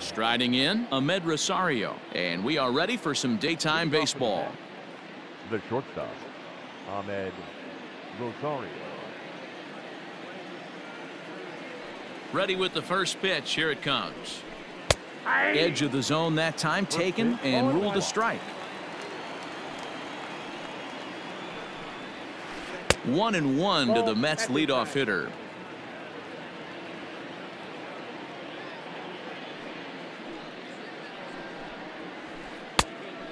Striding in, Amed Rosario. And we are ready for some daytime baseball. The shortstop, Amed Rosario. Ready with the first pitch. Here it comes. Edge of the zone that time taken and ruled a strike. One and one to the Mets leadoff hitter.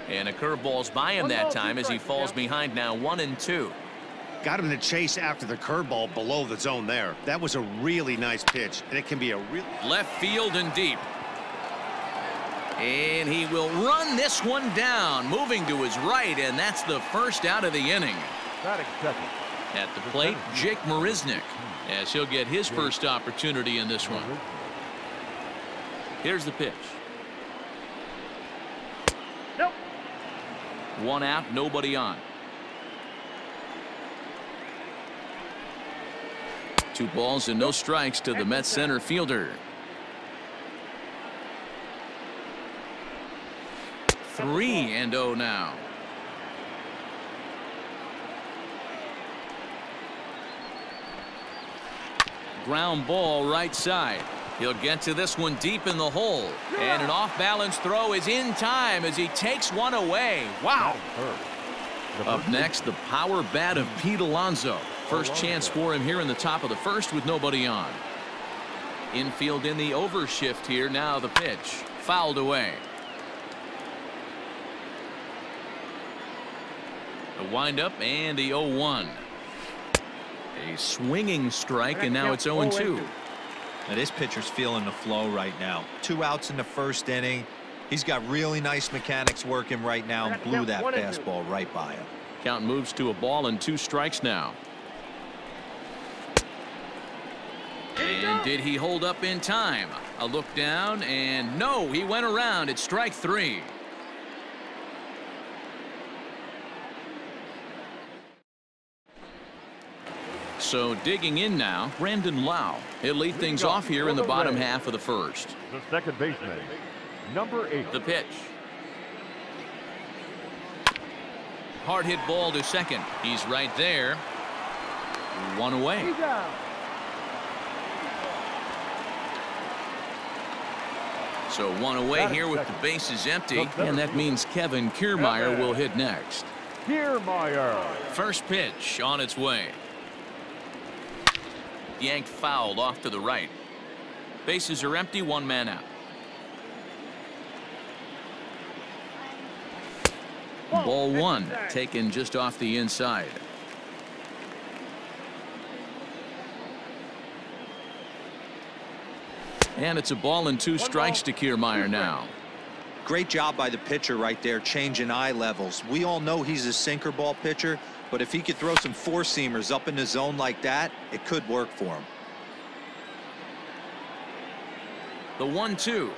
And a curveball's by him that time as he falls behind now one and two. Got him to chase after the curveball below the zone there. That was a really nice pitch, and it can be a real left field and deep. And he will run this one down, moving to his right, and that's the first out of the inning. At the plate, Jake Marisnick, as he'll get his first opportunity in this one. Here's the pitch. One out, nobody on. Two balls and no strikes to the Mets center fielder. Three and oh now. Ground ball right side. He'll get to this one deep in the hole. And an off-balance throw is in time as he takes one away. Wow. Up next, the power bat of Pete Alonso. First chance for him here in the top of the first with nobody on. Infield in the overshift here. Now the pitch. Fouled away. The windup and the 0-1. A swinging strike, and now it's 0-2. Now this pitcher's feeling the flow right now. Two outs in the first inning. He's got really nice mechanics working right now and blew that fastball right by him. Count moves to a ball and two strikes now. And did he hold up in time? A look down, and no, he went around. It's strike three. So digging in now, Brandon Lowe. He'll lead things off here in the bottom half of the first. The second baseman, number eight. The pitch. Hard hit ball to second. He's right there. One away. So one away here with the bases empty, and that means Kevin Kiermaier will hit next. Kiermaier. First pitch on its way. Yanked fouled off to the right. Bases are empty, one man out. Ball one taken just off the inside. And it's a ball and two strikes to Kiermaier now. Great job by the pitcher right there changing eye levels. We all know he's a sinker ball pitcher but if he could throw some four seamers up in the zone like that it could work for him. The one two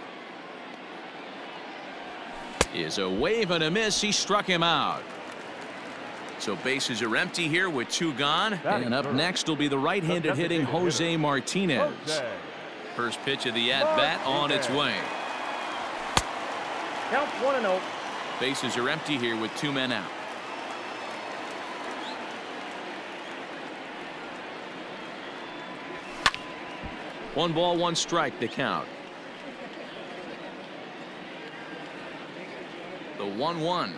is a wave and a miss. He struck him out. So bases are empty here with two gone. And up next will be the right-handed hitting Jose Martinez. First pitch of the at-bat on its way. Count one and zero. Bases are empty here with two men out. One ball, one strike, the count. The 1 1.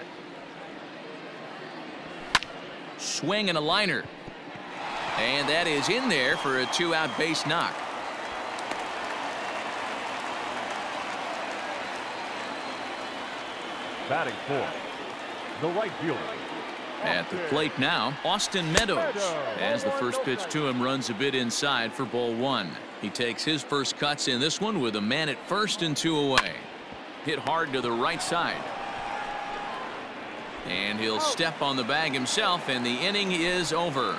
Swing and a liner. And that is in there for a two out base knock. Batting for the right fielder. At the plate now, Austin Meadows. As the first pitch to him runs a bit inside for ball one. He takes his first cuts in this one with a man at first and two away. Hit hard to the right side. And he'll oh. step on the bag himself, and the inning is over.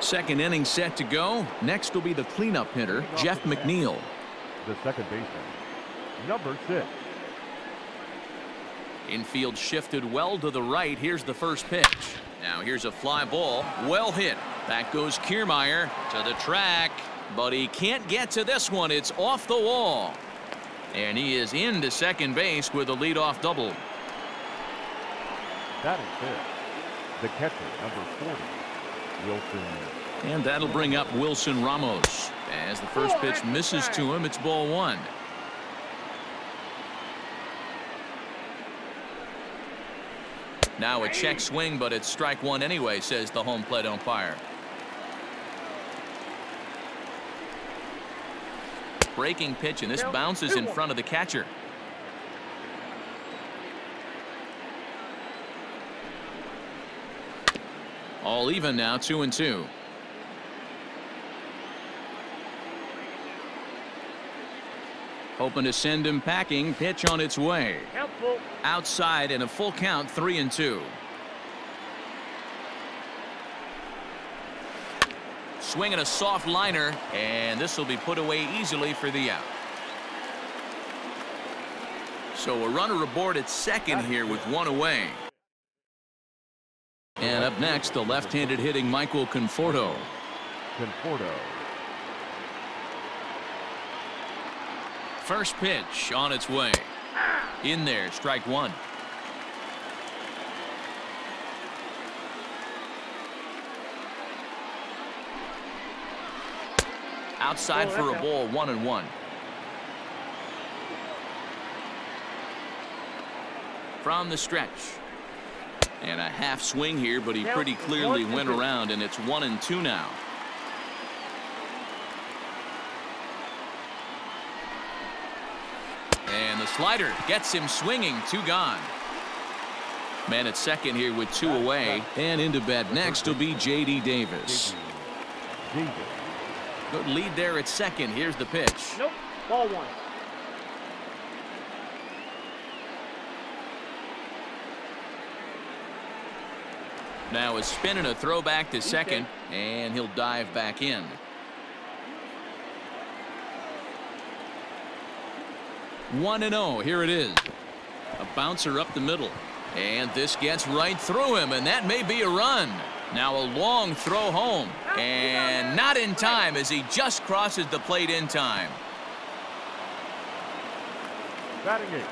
Second inning set to go. Next will be the cleanup hitter, Jeff McNeil. The second baseman, number six. Infield shifted well to the right. Here's the first pitch. Now here's a fly ball. Well hit. Back goes Kiermaier to the track. But he can't get to this one. It's off the wall. And he is into second base with a leadoff double. That is fifth. The catcher, number 40, Wilson. And that'll bring up Wilson Ramos. As the first pitch misses to him, it's ball one. Now a check swing, but it's strike one anyway, says the home plate umpire. Breaking pitch, and this bounces in front of the catcher. All even now, two and two. Hoping to send him packing. Pitch on its way. Outside in a full count, three and two. Swinging a soft liner, and this will be put away easily for the out. So a runner aboard at second here with one away. And up next, the left-handed hitting Michael Conforto. Conforto. First pitch on its way. In there, strike one. Outside for a ball, one and one. From the stretch. And a half swing here, but he pretty clearly went around, and it's one and two now. And the slider gets him swinging, two gone. Man at second here with two away, and into bed next will be J.D. Davis. Good lead there at second. Here's the pitch. Nope. Ball one. Now is spinning a throw back to second, and he'll dive back in. One and zero. Here it is. A bouncer up the middle, and this gets right through him, and that may be a run. Now a long throw home, and not in time as he just crosses the plate in time. Batting eight.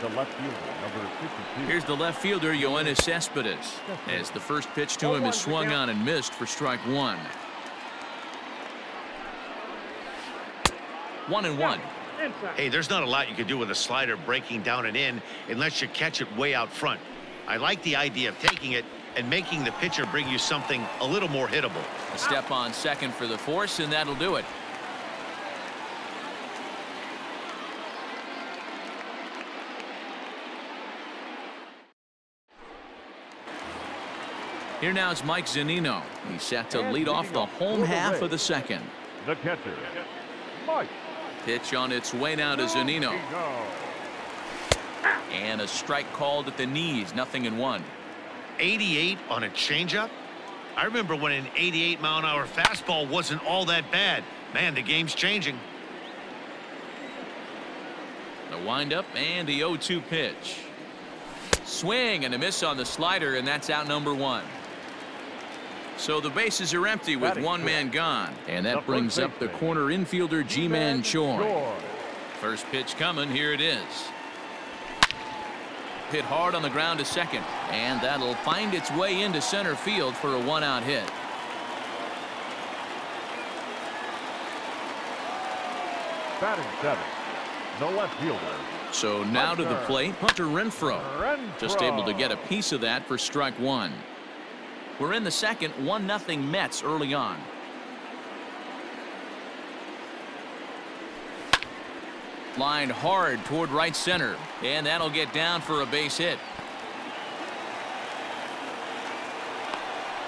The left fielder, number 52. Here's the left fielder, Yoenis Cespedes, as the first pitch to him is swung on and missed for strike one. One and one. Inside. Hey, there's not a lot you can do with a slider breaking down and in unless you catch it way out front. I like the idea of taking it and making the pitcher bring you something a little more hittable. A step on second for the force, and that'll do it. Here now is Mike Zunino. He's set to lead off the home half of the second. The catcher, Mike. Pitch on its way now to Zunino. Zunino. And a strike called at the knees. Nothing in one. 88 on a changeup? I remember when an 88 mile an hour fastball wasn't all that bad. Man, the game's changing. The windup and the 0-2 pitch. Swing and a miss on the slider, and that's out number one. So the bases are empty with one man gone. And that brings up the corner infielder Ji-Man Choi. Choi. First pitch coming. Here it is. Hit hard on the ground to second. And that'll find its way into center field for a one-out hit. Batting seven. The left fielder, So now to the plate, Hunter Renfroe. Renfroe. Just able to get a piece of that for strike one. We're in the second, 1-0 Mets early on. Lined hard toward right center, and that'll get down for a base hit.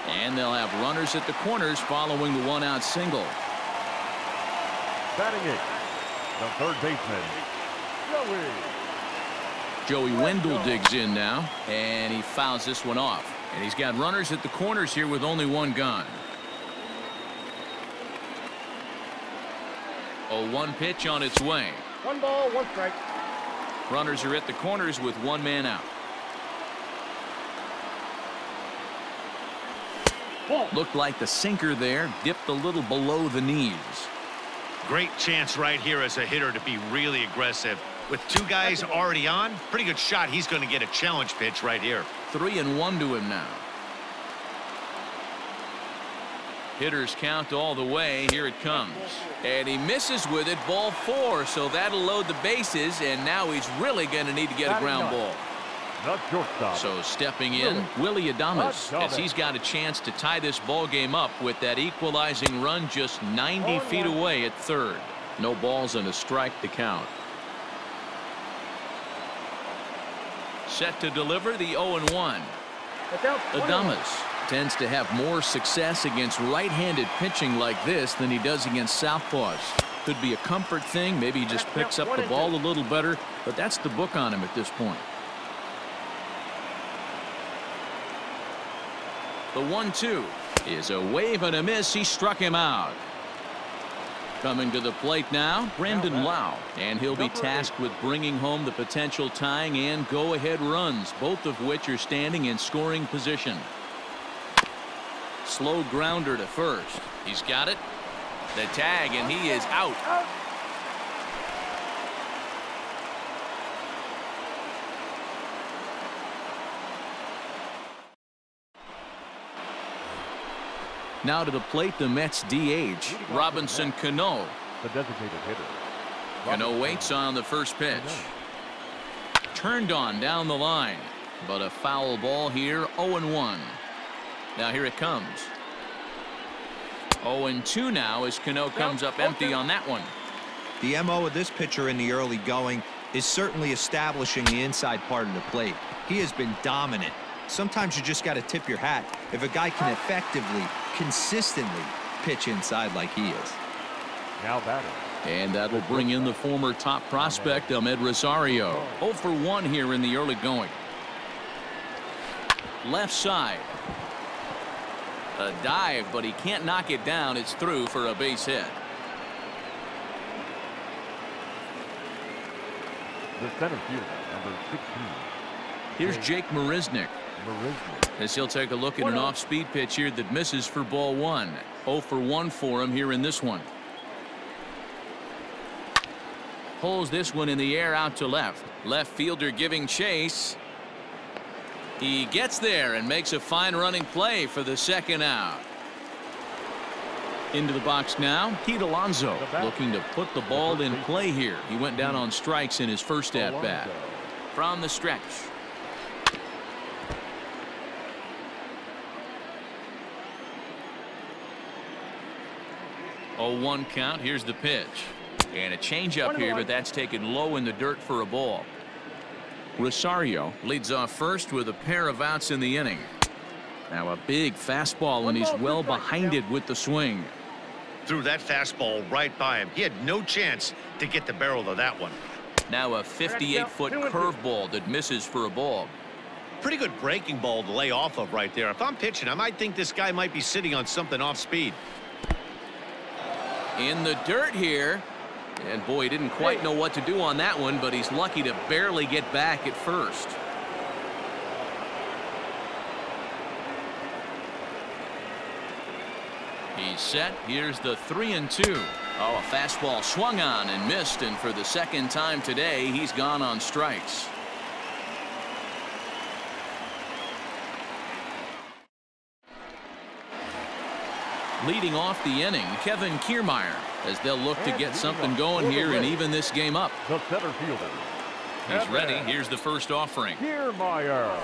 And they'll have runners at the corners following the one-out single. Batting it, The third baseman, Joey. Joey Wendle digs in now, and he fouls this one off. And he's got runners at the corners here with only one gone. Oh, one pitch on its way. One ball, one strike. Runners are at the corners with one man out. Looked like the sinker there dipped a little below the knees. Great chance right here as a hitter to be really aggressive. With two guys already on, pretty good shot. He's going to get a challenge pitch right here. Three and one to him now. Hitters count all the way. Here it comes. And he misses with it. Ball four. So that'll load the bases. And now he's really going to need to get a ground ball. So stepping in, Willy Adames. as he's got a chance to tie this ball game up with that equalizing run just 90 feet away at third. No balls and a strike to count. Set to deliver the 0-1. That's out. Adames tends to have more success against right-handed pitching like this than he does against southpaws. Could be a comfort thing. Maybe he just picks up the ball a little better, but that's the book on him at this point. The 1-2 is a wave and a miss. He struck him out. Coming to the plate now, Brandon Lowe, and he'll be tasked with bringing home the potential tying and go-ahead runs, both of which are standing in scoring position. Slow grounder to first. He's got it. The tag, and he is out. Now to the plate, the Mets DH, Robinson Cano. The designated hitter. Cano waits on the first pitch. Turned on down the line, but a foul ball here, 0-1. Now here it comes. 0-2 now as Cano comes up empty on that one. The MO of this pitcher in the early going is certainly establishing the inside part of the plate. He has been dominant. Sometimes you just got to tip your hat if a guy can effectively, consistently pitch inside like he is. Now batting. And that'll bring in the former top prospect, Amed Rosario. 0 for 1 here in the early going. Left side. A dive, but he can't knock it down. It's through for a base hit. The center fielder, number 16. Here's Jake Marisnick Marisnick. As he'll take a look at an off-speed pitch here that misses for ball one. 0 for 1 for him here in this one. Pulls this one in the air out to left. Left fielder giving chase. He gets there and makes a fine running play for the second out. Into the box now, Pete Alonso looking to put the ball in play here. He went down on strikes in his first at bat. From the stretch. Oh, one count. Here's the pitch. And a changeup here, but that's taken low in the dirt for a ball. Rosario leads off first with a pair of outs in the inning. Now a big fastball, and he's well behind it with the swing. Threw that fastball right by him. He had no chance to get the barrel of that one. Now a 58-foot curveball that misses for a ball. Pretty good breaking ball to lay off of right there. If I'm pitching, I might think this guy might be sitting on something off speed. In the dirt here. And boy, he didn't quite know what to do on that one, but he's lucky to barely get back at first. He's set. Here's the three and two. Oh, a fastball swung on and missed, and for the second time today, he's gone on strikes. Leading off the inning, Kevin Kiermaier, as they'll look to get something going here and even this game up. The center fielder. He's ready. Here's the first offering. Kiermaier.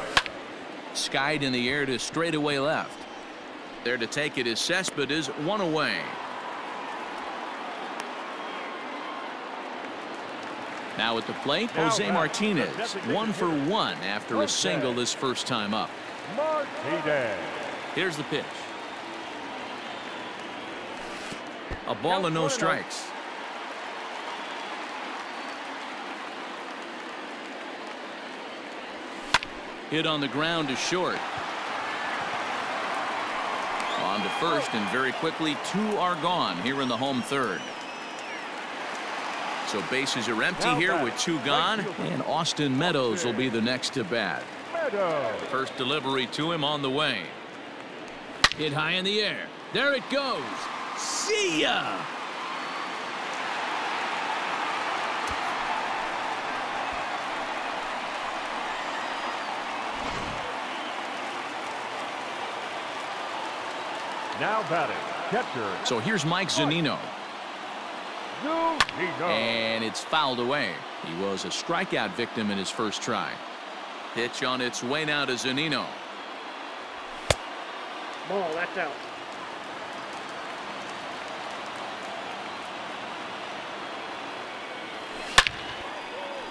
Skied in the air to straightaway left. There to take it is Cespedes one away. Now at the plate, Jose Martinez, one for one after a single this first time up. Martinez. Here's the pitch. A ball and no strikes. Hit on the ground is short. On to first, and very quickly, two are gone here in the home third. So bases are empty here with two gone, and Austin Meadows will be the next to bat. Meadows. First delivery to him on the way. Hit high in the air. There it goes. See ya! Now batting, catcher. So here's Mike. Zunino. And it's fouled away. He was a strikeout victim in his first try. Pitch on its way now to Zunino. Ball, that's out.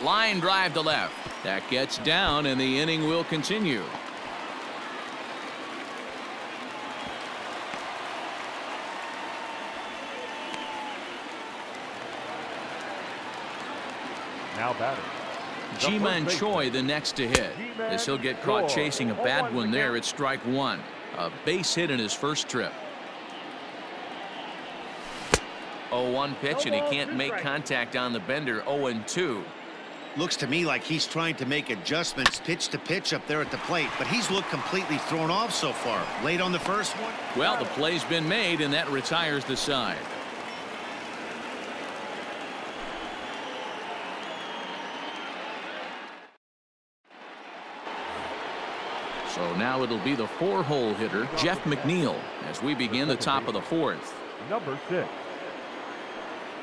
Line drive to left. That gets down, and the inning will continue. Now batting. Ji-Man Choi the next to hit. As he'll get caught chasing a bad one there at strike one. A base hit in his first trip. 0-1 pitch, and he can't make contact on the bender. 0-2. Looks to me like he's trying to make adjustments pitch to pitch up there at the plate, but he's looked completely thrown off so far. Late on the first one. Well, the play's been made, and that retires the side. So now it'll be the four-hole hitter, Jeff McNeil, as we begin the top of the fourth. Number six.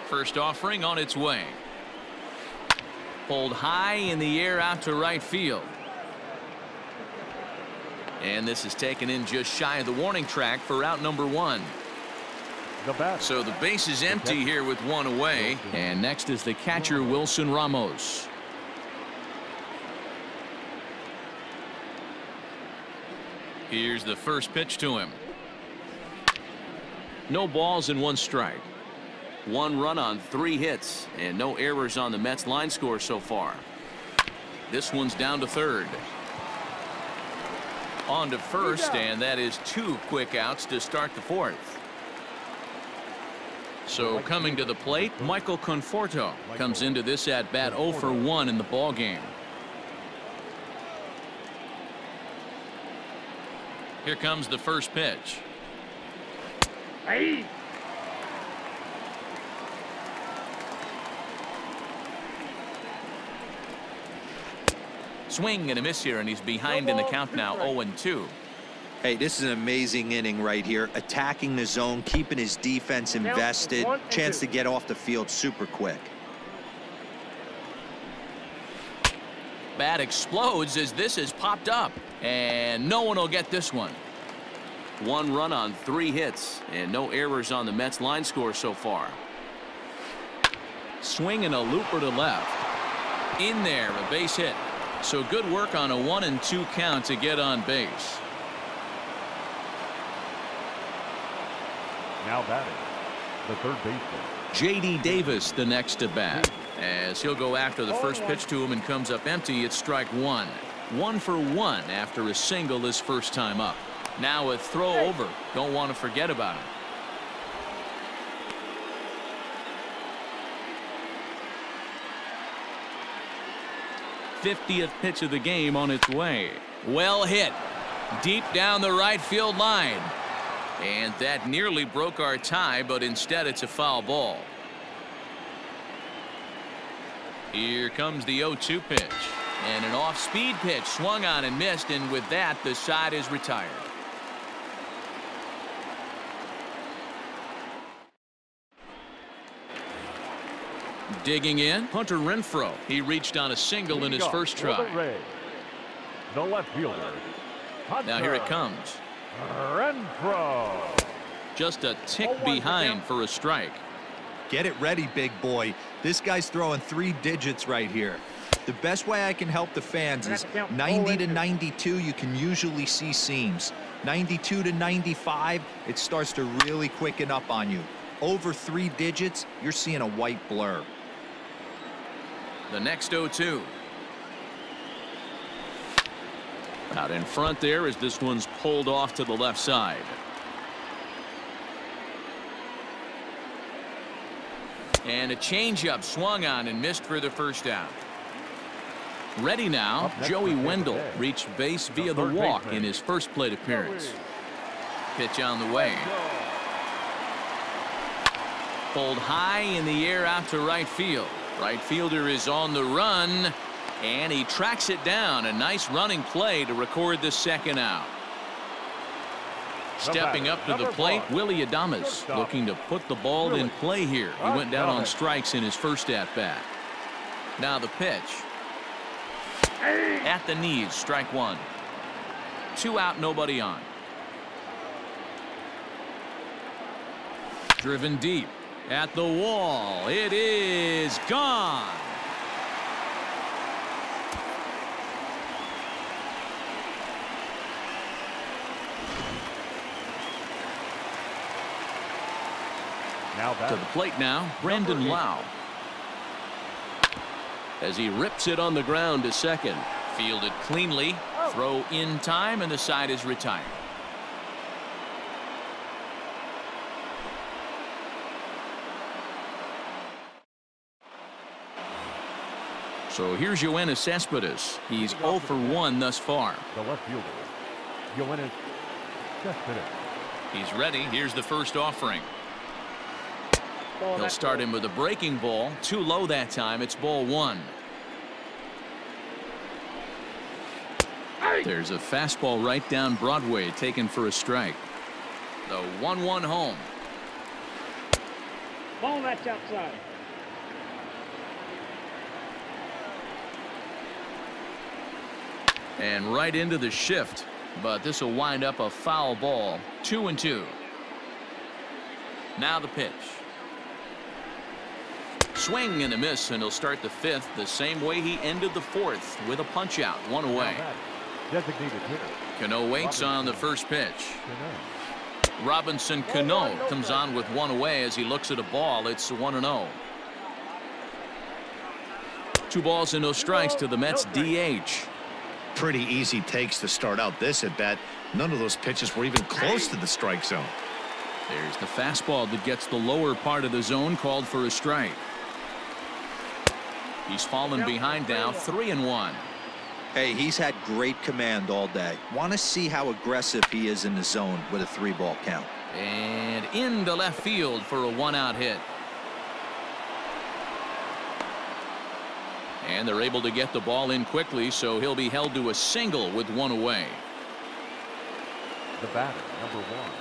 First offering on its way. Pulled high in the air out to right field. And this is taken in just shy of the warning track for out number one. The. So the base is empty here with one away. And next is the catcher, Wilson Ramos. Here's the first pitch to him. No balls and one strike. One run on three hits and no errors on the Mets line score so far. This one's down to third. On to first and that is two quick outs to start the fourth. So coming to the plate, Michael Conforto comes into this at bat 0 for 1 in the ball game. Here comes the first pitch. Hey, Swing and a miss here, and he's behind in the count now 0 2. Hey, this is an amazing inning right here. Attacking the zone, keeping his defense invested. Chance to get off the field super quick. Bat explodes as this is popped up, and no one will get this one. One run on three hits, and no errors on the Mets line score so far. Swing and a looper to left. In there, a base hit. So good work on a one and two count to get on base. Now batting. The third baseman. J.D. Davis the next to bat as he'll go after the first pitch to him and comes up empty it's strike one one for one after a single his first time up now a throw over don't want to forget about it. Fiftieth pitch of the game on its way. Well hit. Deep down the right field line. And that nearly broke our tie, but instead it's a foul ball. Here comes the 0-2 pitch. And an off-speed pitch swung on and missed, and with that, the side is retired. Digging in, Hunter Renfroe. He reached on a single in his first try. Rays, the left fielder. Now here it comes. Renfroe. Just a tick one for behind for a strike. Get it ready, big boy. This guy's throwing three digits right here. The best way I can help the fans is 90 to 92, you can usually see seams. 92 to 95, it starts to really quicken up on you. Over three digits, you're seeing a white blur. The next 0-2. Out in front there as this one's pulled off to the left side. And a changeup swung on and missed for the first out. Ready now, Joey Wendle reached base via the walk in his first plate appearance. Pitch on the way. Pulled high in the air out to right field. Right fielder is on the run. And he tracks it down. A nice running play to record the second out. Stepping up to the plate, Willy Adames looking to put the ball in play here. He went down on strikes in his first at bat. Now the pitch. At the knees, strike one. Two out, nobody on. Driven deep at the wall. It is gone. Now To the plate now, Brandon Lowe. As he rips it on the ground to second. Fielded cleanly. Throw in time, and the side is retired. So here's Yoenis Cespedes. He's 0 for 1 thus far. The left fielder, Yoenis Cespedes. He's ready. Here's the first offering. He'll start him with a breaking ball. Too low that time. It's ball one. There's a fastball right down Broadway taken for a strike. The 1 1 home. Ball that's outside. And right into the shift. But this will wind up a foul ball. Two and two. Now the pitch. Swing and a miss, and he'll start the fifth the same way he ended the fourth with a punch out. One away. Designated hitter, Cano waits on the first pitch. Cano. Robinson Cano comes on with one away as he looks at a ball. It's 1 0. Two balls and no strikes to the Mets DH. Pretty easy takes to start out this at bat. None of those pitches were even close to the strike zone. There's the fastball that gets the lower part of the zone called for a strike. He's fallen behind now 3 and 1. Hey, he's had great command all day. Want to see how aggressive he is in the zone with a three ball count. And into left field for a one out hit. And they're able to get the ball in quickly, so he'll be held to a single with one away. The batter, number one,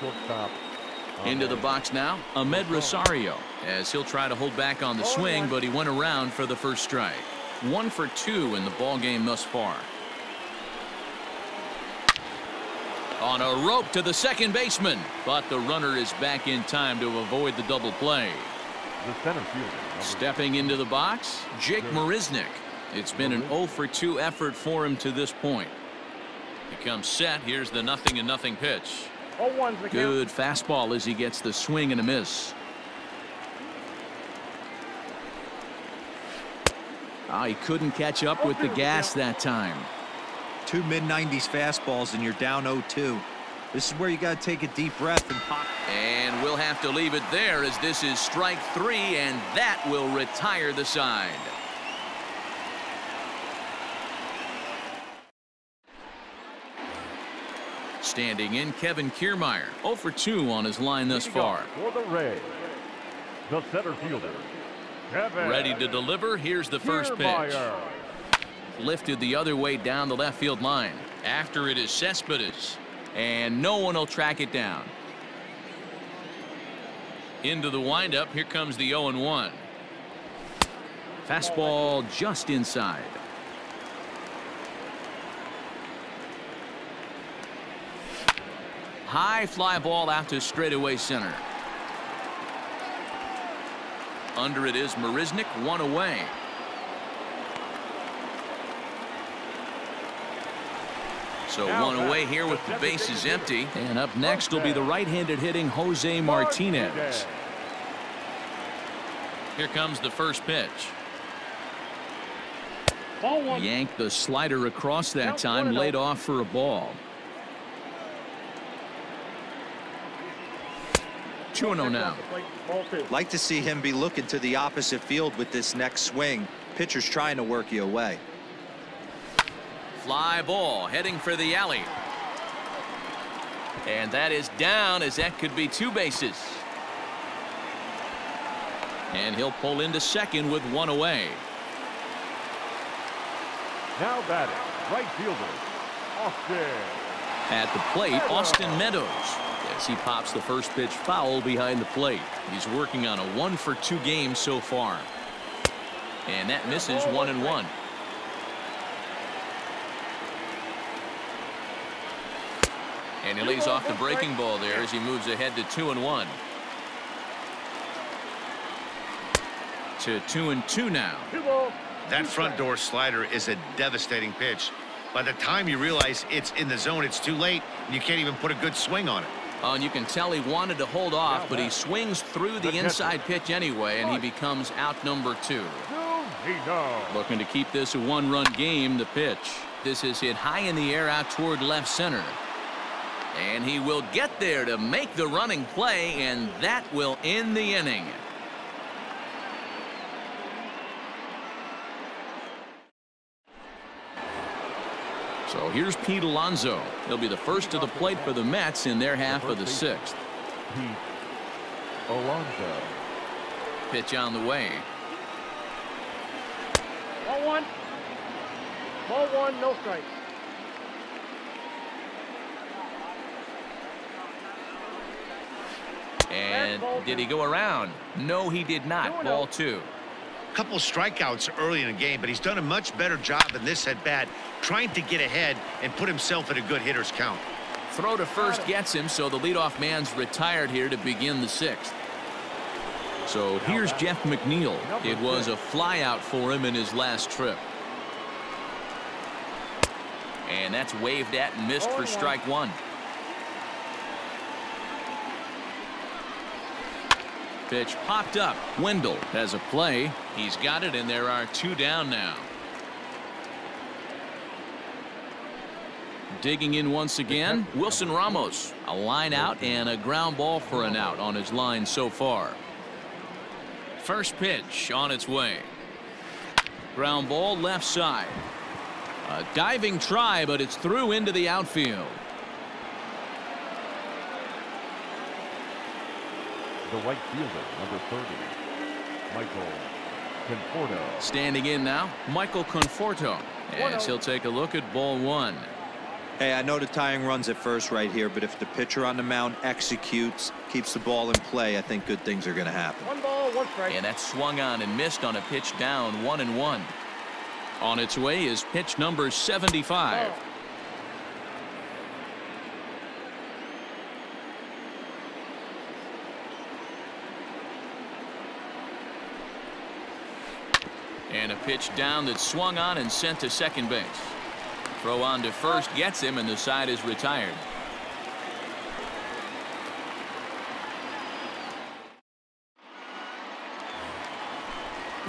shortstop. Uh, Into the box now, Amed Rosario, as he'll try to hold back on the oh, swing, but he went around for the first strike. One for two in the ball game thus far. On a rope to the second baseman, but the runner is back in time to avoid the double play. The center fielder, Stepping into the box, Jake Marisnick. It's been an 0 for 2 effort for him to this point. He comes set. Here's the nothing and nothing pitch. Oh, one's. Good fastball as he gets the swing and a miss. Ah, he couldn't catch up with the gas that time. Two mid 90s fastballs and you're down 0-2. This is where you got to take a deep breath and pop. And we'll have to leave it there as this is strike three, and that will retire the side. Standing in, Kevin Kiermaier, 0 for 2 on his line thus far. For the Rays, the center fielder, Kevin Ready to deliver. Here's the first pitch. Lifted the other way down the left field line. After it is Cespedes. And no one will track it down. Into the windup. Here comes the 0 1. Fastball just inside. High fly ball out to straightaway center. Under it is Marisnick, one away. So one away here with the the bases empty. And up next will be the right-handed hitting Jose Martinez. Here comes the first pitch. Ball one. Yanked the slider across that time, laid oh. off for a ball. 2 0 now. Like to see him be looking to the opposite field with this next swing. Pitcher's trying to work you away. Fly ball heading for the alley. And that is down as that could be two bases. And he'll pull into second with one away. Now batting, right fielder, Austin. At the plate, Austin Meadows. As he pops the first pitch foul behind the plate. He's working on a one for two game so far. And that misses one and one. And he lays off the breaking ball there as he moves ahead to two and one. To two and two now. That front door slider is a devastating pitch. By the time you realize it's in the zone, it's too late, and you can't even put a good swing on it. Oh, and you can tell he wanted to hold off, but he swings through the inside pitch anyway, and he becomes out number two. Looking to keep this a one-run game, the pitch. This is hit high in the air out toward left center. And he will get there to make the running play, and that will end the inning. So here's Pete Alonso. He'll be the first to the plate for the Mets in their half of the sixth. Pete Alonso. Pitch on the way. Ball one. Ball one, no strikes. And did he go around? No, he did not. Ball two. couple strikeouts early in the game, but he's done a much better job in this at bat, trying to get ahead and put himself in a good hitter's count. Throw to first gets him, so the leadoff man's retired here to begin the sixth. So here's Jeff McNeil. It was a flyout for him in his last trip. And that's waved at and missed for oh, strike one. Pitch popped up. Wendle has a play. He's got it, and there are two down now. Digging in once again, Wilson Ramos. A line out and a ground ball for an out on his line so far. First pitch on its way. Ground ball left side. A diving try, but it's through into the outfield. The right fielder, number 30, Michael Conforto. Standing in now, Michael Conforto. As he'll take a look at ball one. Hey, I know the tying runs at first right here, but if the pitcher on the mound executes, keeps the ball in play, I think good things are going to happen. One ball, one strike. And that swung on and missed on a pitch down one and one. On its way is pitch number 75. Ball. And a pitch down that swung on and sent to second base. Throw on to first gets him and the side is retired.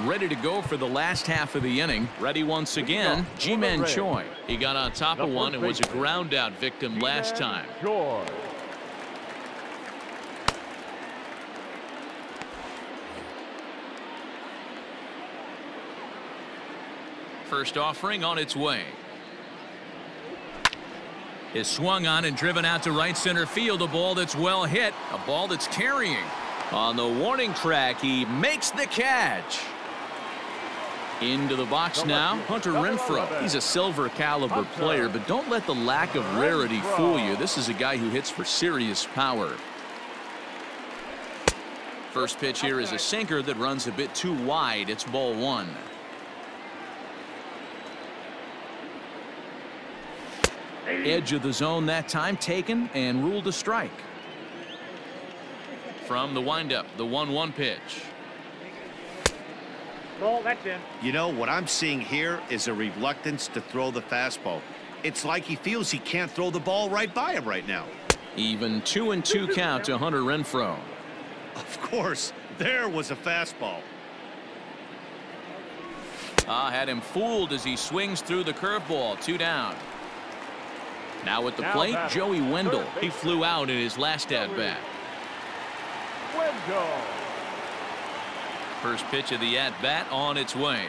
Ready to go for the last half of the inning. Ready once again, Ji-Man Choi. He got on top of one and was a ground out victim last time. First offering on its way. Is swung on and driven out to right center field. A ball that's well hit. A ball that's carrying. On the warning track, he makes the catch. Into the box now, Hunter Renfroe. He's a silver caliber player, but don't let the lack of rarity fool you. This is a guy who hits for serious power. First pitch here is a sinker that runs a bit too wide. It's ball one. Edge of the zone that time taken and ruled a strike. From the windup, the 1-1 pitch. Ball, that's in. You know, what I'm seeing here is a reluctance to throw the fastball. It's like he feels he can't throw the ball right by him right now. Even two and two count to Hunter Renfroe. Of course, there was a fastball. Ah, had him fooled as he swings through the curveball. Two down. Now at the Now plate, batting, Joey Wendle. He flew out in his last at bat. Wendle. First pitch of the at bat on its way.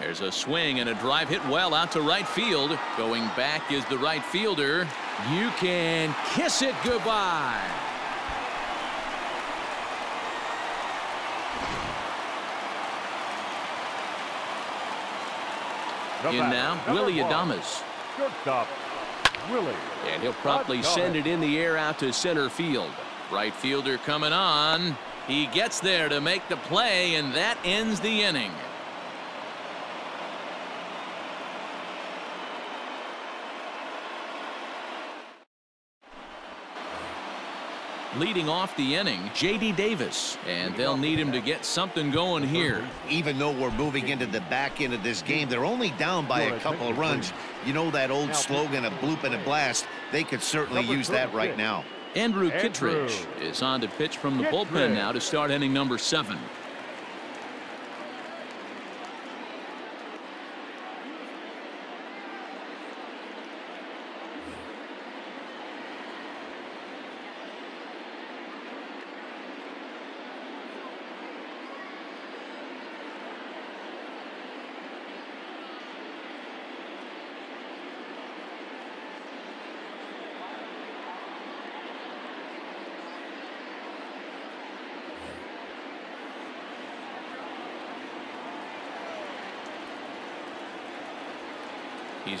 There's a swing and a drive hit well out to right field. Going back is the right fielder. You can kiss it goodbye. The In now, Willy Adames. Shortstop, Willy. And he'll promptly send it in the air out to center field. Right fielder coming on. He gets there to make the play, and that ends the inning. Leading off the inning, J.D. Davis. And they'll need him to get something going here. Even though we're moving into the back end of this game, they're only down by a couple of runs. You know that old slogan, a bloop and a blast. They could certainly use that right now. Andrew Andrew. Kittredge is on to pitch from the bullpen now to start inning number seven.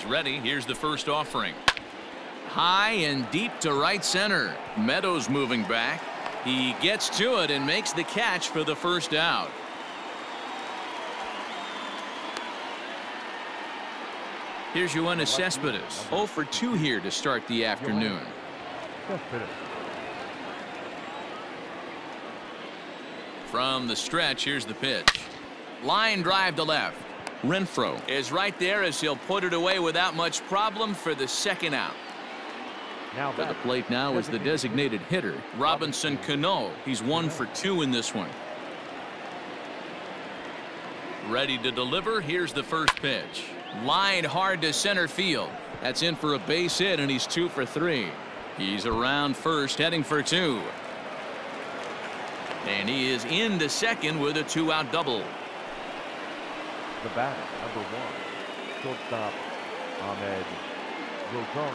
Ready. Here's the first offering. High and deep to right center. Meadows moving back. He gets to it and makes the catch for the first out. Here's Yoenis Cespedes. 0 for 2 here to start the afternoon. From the stretch, here's the pitch. Line drive to left. Renfroe is right there as he'll put it away without much problem for the second out. Now To the plate now is the designated hitter, Robinson Cano. He's one for two in this one. Ready to deliver. Here's the first pitch. Line hard to center field. That's in for a base hit, and he's two for three. He's around first, heading for two. And he is into second with a two-out double. The batter, number one. Shortstop, Amed Rosario.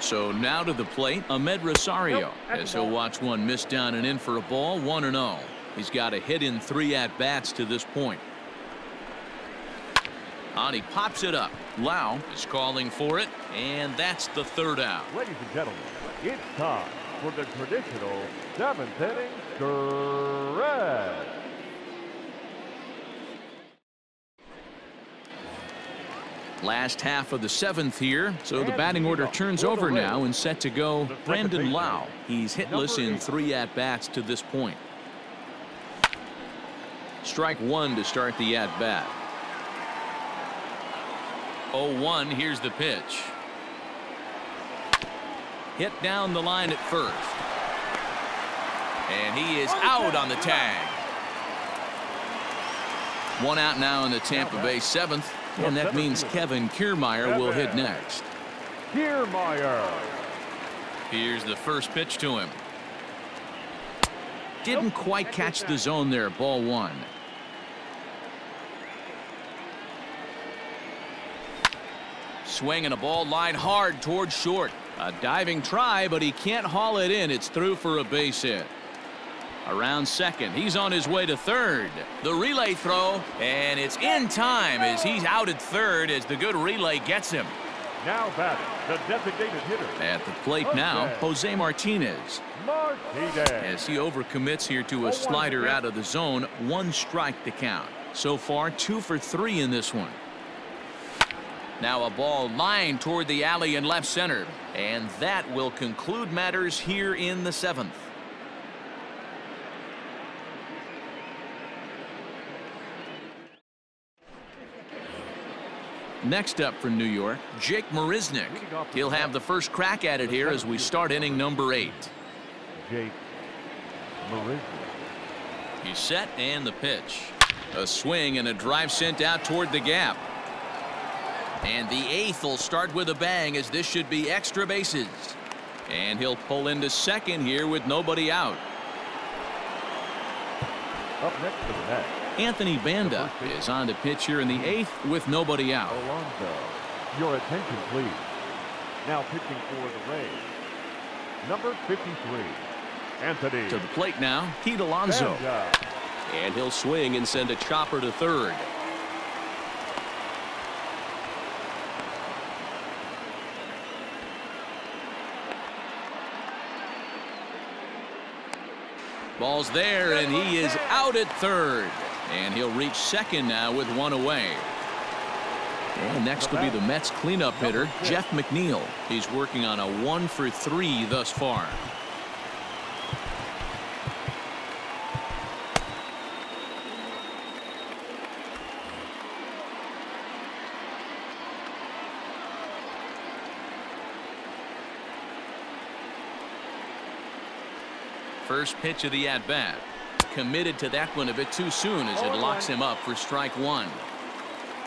So now to the plate, Amed Rosario, Nope, as he'll watch one miss down and in for a ball, 1 and 0. He's got a hit in three at bats to this point. On he pops it up. Lowe is calling for it, and that's the third out. Ladies and gentlemen, it's time for the traditional seventh inning stretch. Last half of the seventh here, so the batting order turns over now and set to go Brandon Lowe. He's hitless in three at bats to this point. Strike one to start the at bat. 0-1. Here's the pitch. Hit down the line at first. And he is out on the tag. One out now in the Tampa Bay seventh. And that means Kevin Kiermaier will hit next. Kiermaier. Here's the first pitch to him. Didn't quite catch the zone there. Ball one. Swing and a ball line hard towards short. A diving try, but he can't haul it in. It's through for a base hit. Around second. He's on his way to third. The relay throw, and it's in time as he's out at third as the good relay gets him. Now batting, the designated hitter, At the plate now, Jose Martinez. Martinez. As he overcommits here to a oh, slider out of the zone, one strike to count. So far, two for three in this one. Now a ball lined toward the alley in left center. And that will conclude matters here in the seventh. Next up for New York, Jake Marisnick. He'll have the first crack at it here as we start inning number eight. Jake Marisnick. He's set and the pitch. A swing and a drive sent out toward the gap. And the eighth will start with a bang as this should be extra bases. And he'll pull into second here with nobody out. Up next to the net, Anthony Banda is on the pitch here in the eighth with nobody out. Alonso. Your attention, please. Now pitching for the Rays. Number 53, Anthony. To the plate now, Pete Alonso. Banda. And he'll swing and send a chopper to third. Ball's there, and he is out at third. And he'll reach second now with one away. And next will be the Mets cleanup hitter, Jeff McNeil. He's working on a one for three thus far. First pitch of the at-bat. Committed to that one a bit too soon as it locks him up for strike one.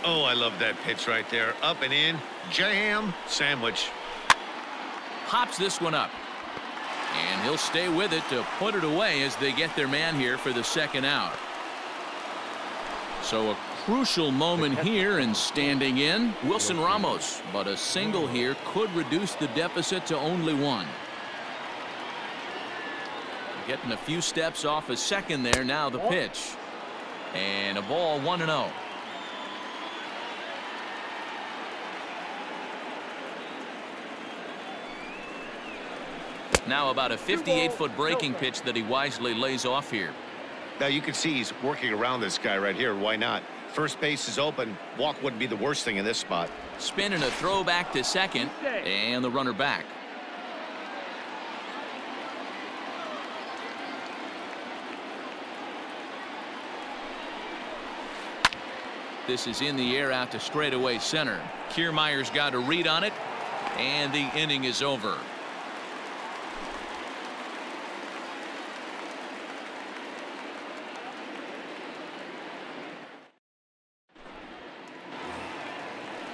Oh, I love that pitch right there. Up and in. Jam. Sandwich. Hops this one up. And he'll stay with it to put it away as they get their man here for the second out. So a crucial moment here and standing in Wilson Ramos. But a single here could reduce the deficit to only one. Getting a few steps off a second there. Now the pitch. And a ball 1 and 0. Now about a 58 foot breaking pitch that he wisely lays off here. Now you can see he's working around this guy right here. Why not? First base is open. Walk wouldn't be the worst thing in this spot. Spinning a throw back to second and the runner back. This is in the air out to straightaway center. Kiermaier's got a read on it and the inning is over.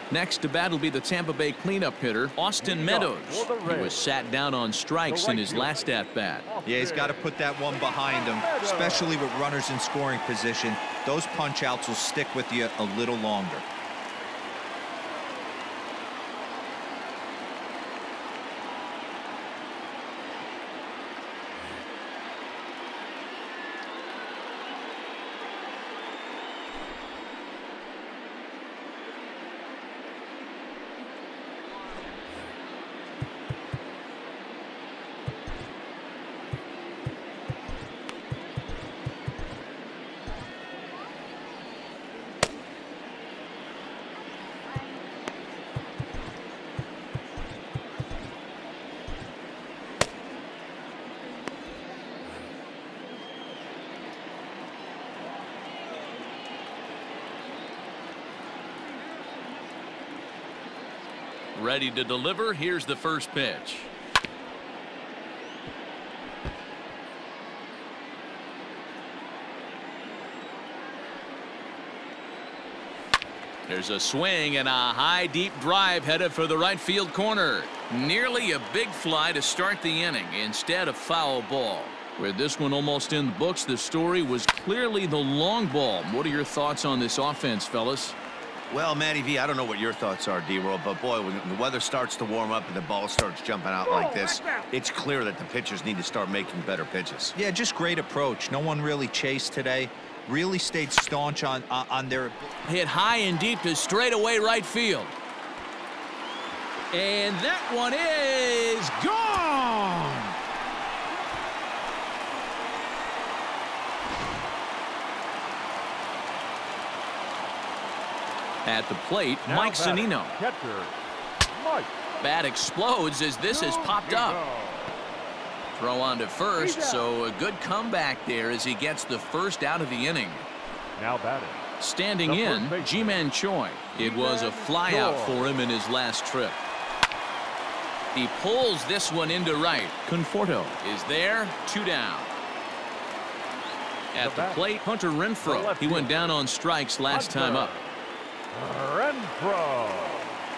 Next to bat will be the Tampa Bay cleanup hitter, Austin Meadows. He was sat down on strikes in his last at bat. Yeah, he's got to put that one behind him, especially with runners in scoring position. Those punch outs will stick with you a little longer. Ready to deliver. Here's the first pitch. There's a swing and a high deep drive headed for the right field corner. Nearly a big fly to start the inning instead of foul ball. With this one almost in the books, the story was clearly the long ball. What are your thoughts on this offense, fellas? Well, Matty V, I don't know what your thoughts are, D-World, but boy, when the weather starts to warm up and the ball starts jumping out like this, it's clear that the pitchers need to start making better pitches. Yeah, just great approach. No one really chased today. Really stayed staunch on uh, on their Hit high and deep to straightaway right field. And that one is gone. At the plate, Now Mike batting, Zunino. Catcher, Mike. Bat explodes as this has popped up. Throw on to first, so a good comeback there as he gets the first out of the inning. Now batting. Standing The in, baseman. Ji-Man Choi. It was a flyout Choi. for him in his last trip. He pulls this one into right. Conforto is there, two down. At The the plate, Hunter Renfroe. He went down on strikes last time up. Renfroe.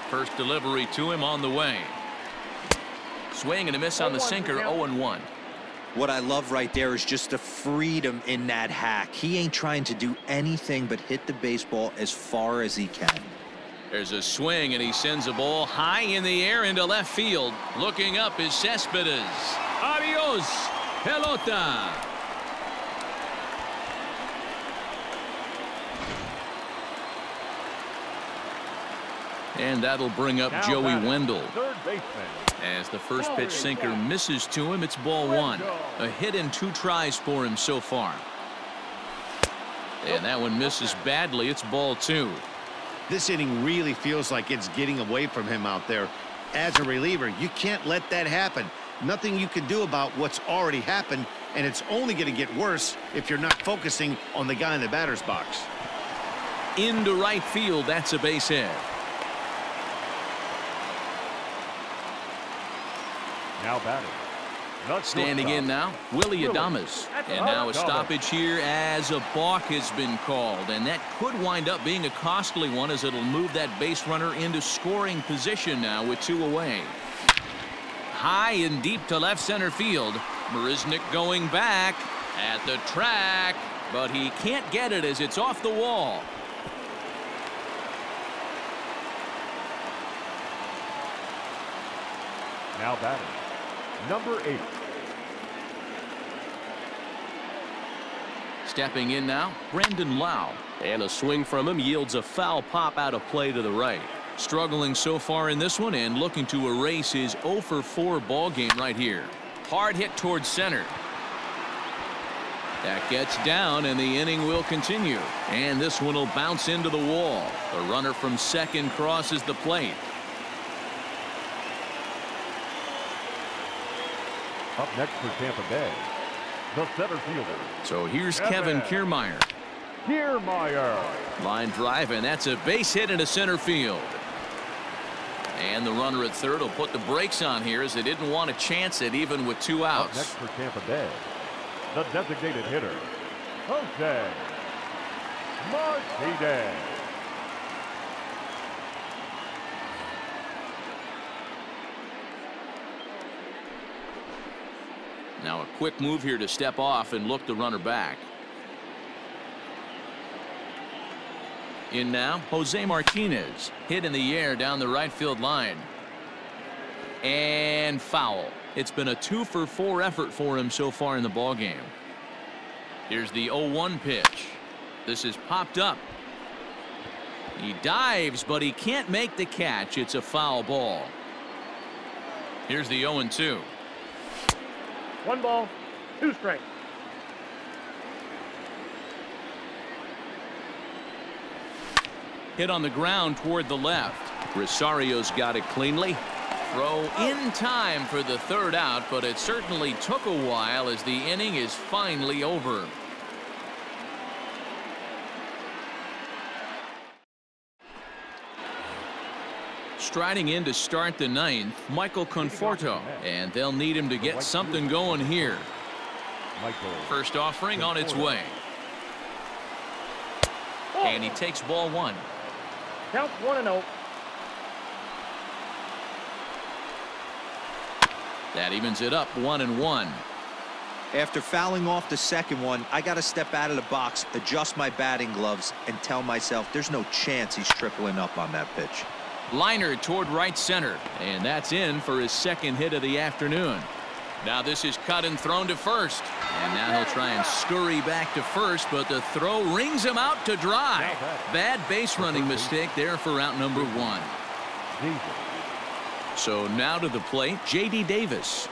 First delivery to him on the way. Swing and a miss on the oh, sinker, 0-1. What I love right there is just the freedom in that hack. He ain't trying to do anything but hit the baseball as far as he can. There's a swing, and he sends a ball high in the air into left field. Looking up is Cespedes. Adios, pelota. And that'll bring up Now Joey batting, Wendle. Third baseman. As the first pitch sinker misses to him, it's ball one. A hit and two tries for him so far. And that one misses badly. It's ball two. This inning really feels like it's getting away from him out there. As a reliever, you can't let that happen. Nothing you can do about what's already happened, and it's only going to get worse if you're not focusing on the guy in the batter's box. Into right field. That's a base hit. Now batting. Standing in now, Willy. Adames. And now a stoppage here as a balk has been called. And that could wind up being a costly one as it'll move that base runner into scoring position now with two away. High and deep to left center field. Marisnick going back at the track, but he can't get it as it's off the wall. Now batting. Number eight. Stepping in now, Brandon Lowe. And a swing from him yields a foul pop out of play to the right. Struggling so far in this one and looking to erase his 0 for 4 ball game right here. Hard hit towards center. That gets down and the inning will continue. And this one will bounce into the wall. The runner from second crosses the plate. Up next for Tampa Bay. The center fielder. So here's Kevin Kevin. Kiermaier. Kiermaier. Line drive and that's a base hit into center field. And the runner at third will put the brakes on here as they didn't want to chance it even with two outs. Up next for Tampa Bay. The designated hitter. Jose. Martinez. Now a quick move here to step off and look the runner back. In now, Jose Martinez. Hit in the air down the right field line. And foul. It's been a two for four effort for him so far in the ball game. Here's the 0-1 pitch. This is popped up. He dives, but he can't make the catch. It's a foul ball. Here's the 0-2. One ball, two strikes. Hit on the ground toward the left. Rosario's got it cleanly. Throw in time for the third out, but it certainly took a while as the inning is finally over. Striding in to start the ninth, Michael Conforto, and they'll need him to get something going here. First offering on its way. And he takes ball one. Count one and oh. That evens it up one and one. After fouling off the second one, I got to step out of the box, adjust my batting gloves, and tell myself there's no chance he's tripling up on that pitch. Liner toward right center, and that's in for his second hit of the afternoon. Now this is cut and thrown to first. And now he'll try and scurry back to first, but the throw rings him out to dry. Bad base running mistake there for out number one. So now to the plate, J.D. Davis.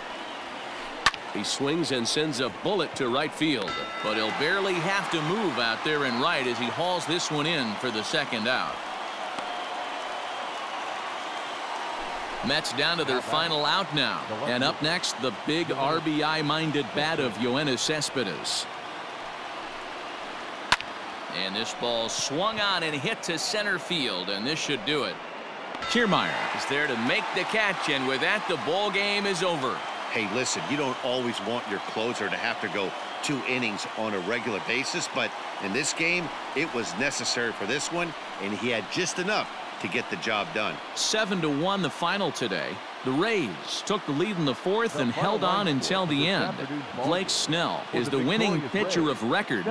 He swings and sends a bullet to right field. But he'll barely have to move out there in right as he hauls this one in for the second out. Mets down to their final out now. And up next, the big RBI-minded bat of Yoenis Cespedes. And this ball swung on and hit to center field, and this should do it. Kiermaier is there to make the catch, and with that, the ball game is over. Hey, listen, you don't always want your closer to have to go two innings on a regular basis, but in this game, it was necessary for this one, and he had just enough to get the job done. Seven to one, the final today. The Rays took the lead in the fourth and held on until the end. Blake Snell is the winning pitcher of record